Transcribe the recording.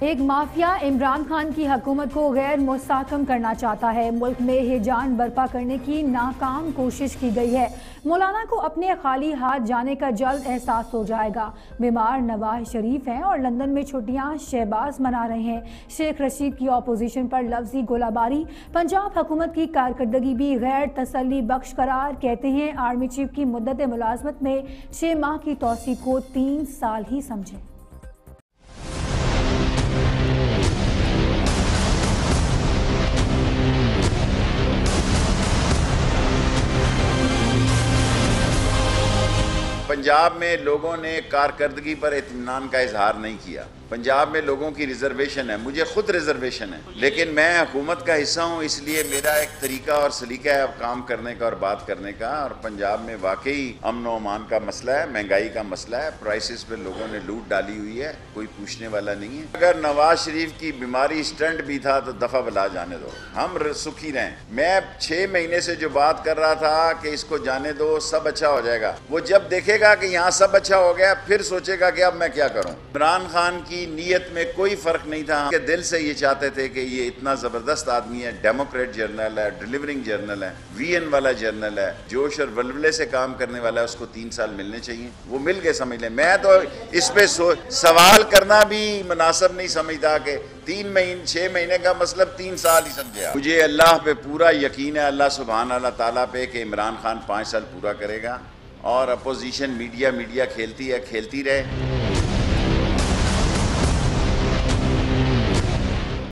ایک مافیا عمران خان کی حکومت کو غیر مستحکم کرنا چاہتا ہے۔ ملک میں ہجان برپا کرنے کی ناکام کوشش کی گئی ہے۔ مولانا کو اپنے خالی ہاتھ جانے کا جلد احساس ہو جائے گا۔ بیمار نواز شریف ہیں اور لندن میں چھٹیاں شہباز منا رہے ہیں۔ شیخ رشید کی اپوزیشن پر لفظی گولہ باری۔ پنجاب حکومت کی کارکردگی بھی غیر تسلی بخش قرار کہتے ہیں۔ آرمی چیف کی مدت ملازمت میں چھ ماہ کی توسیع کو تین سال ہی سمجھیں۔ پنجاب میں لوگوں نے کارکردگی پر اطمینان کا اظہار نہیں کیا۔ پنجاب میں لوگوں کی ریزرویشن ہے، مجھے خود ریزرویشن ہے۔ لیکن میں حکومت کا حصہ ہوں، اس لیے میرا ایک طریقہ اور سلیقہ ہے کام کرنے کا اور بات کرنے کا۔ اور پنجاب میں واقعی امن و امان کا مسئلہ ہے، مہنگائی کا مسئلہ ہے۔ پرائسز پہ لوگوں نے لوٹ ڈالی ہوئی ہے، کوئی پوچھنے والا نہیں ہے۔ اگر نواز شریف کی بیماری اسٹنٹ بھی تھا تو دفعہ بلا جانے دو۔ ہم سکھی رہیں۔ میں چھ مہینے سے جو بات کر رہا تھا کہ اس کو جانے دو، سب اچھا ہو جائے گا۔ وہ جب دیکھے گا کہ یہاں سب اچھا ہو گیا، پھر سوچے گا کہ اب میں کیا کروں۔ عمران خان کی کی نیت میں کوئی فرق نہیں تھا۔ کہ دل سے یہ چاہتے تھے کہ یہ اتنا زبردست آدمی ہے ڈیموکریٹ جرنل ہے ڈیلیورنگ جرنل ہے وی این والا جرنل ہے۔ جوش اور ولولے سے کام کرنے والا ہے اس کو تین سال ملنے چاہیے۔ وہ مل کے سمجھ لیں۔ میں تو اس پہ سوال کرنا بھی مناسب نہیں سمجھتا کہ تین مہینے چھ مہینے کا مطلب تین سال ہی سمجھے مجھے اللہ پہ پورا یقین ہے، اللہ سبحان اللہ تعالیٰ پہ کہ عمران خان پانچ سال پورا کرے گا۔ اور اپوزیشن میڈیا میڈیا کھیلتی ہے، کھیلتی رہے۔